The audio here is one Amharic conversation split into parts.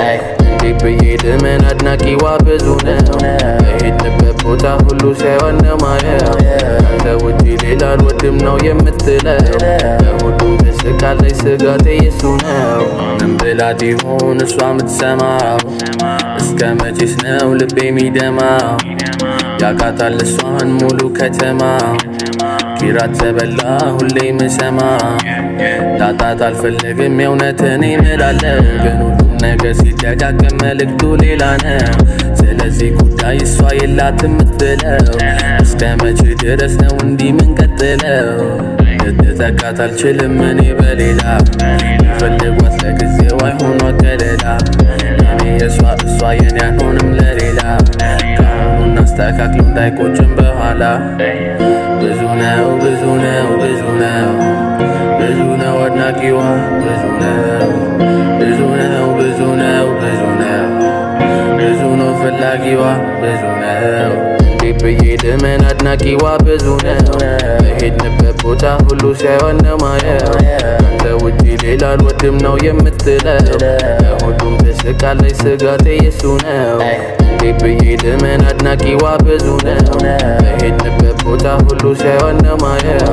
Hey. ብሄድምን አድናቂዋ ብዙ ነው? በሄድንበት ቦታ ሁሉ ሲያዩን ነው ማየው ውጪ ሌላ አልወድም ነው የምትለው። ለሁሉም ትስቃለች ስጋቴ የሱ ነው። ምን ብላት ይሆን እሷ የምትሰማው? እስከ መቼስ ነው ልቤ የሚደማው? ያቃታል እሷን ሙሉ ከተማ ኪራት ተበላ ሁሌ ምሰማ ላጣት አልፈልግም የእውነትን እምላለሁ ግን ነገር ሲደጋገም መልእክቱ ሌላ ነው። ስለዚህ ጉዳይ እሷ የላት የምትለው እስከ መቼ ድረስ ነው እንዲህ ምንቀጥለው ልትተካት አልችልም እኔ በሌላ። ፈልጓት ለጊዜው አይሆኗ ከለላ እኔ የሷ እሷ የኔ አይሆንም ለሌላ። ከአሁኑ እናስተካክሎ እንዳይቆጭም በኋላ። ብዙ ነው ብዙ ነው ብዙ ነው ብዙ ነው አድናቂዋ ብዙ ነው ብዙ ነው። እንዴት ብሄድምን አድናቂዋ ብዙ ነው። በሄድንበት ቦታ ሁሉ ሲያዩን ነው ማየው ውጪ ሌላ አልወድም ነው የምትለው። ለሁሉም ትስቃለች ስጋቴ የሱ ነው። እንዴት ብሄድምን አድናቂዋ ብዙ ነው። በሄድንበት ቦታ ሁሉ ሲያዩን ነው ማየው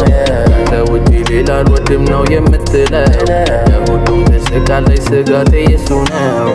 አንተ ውጪ ሌላ አልወድም ነው የምትለው። ለሁሉም ትስቃለች ስጋቴ የሱ ነው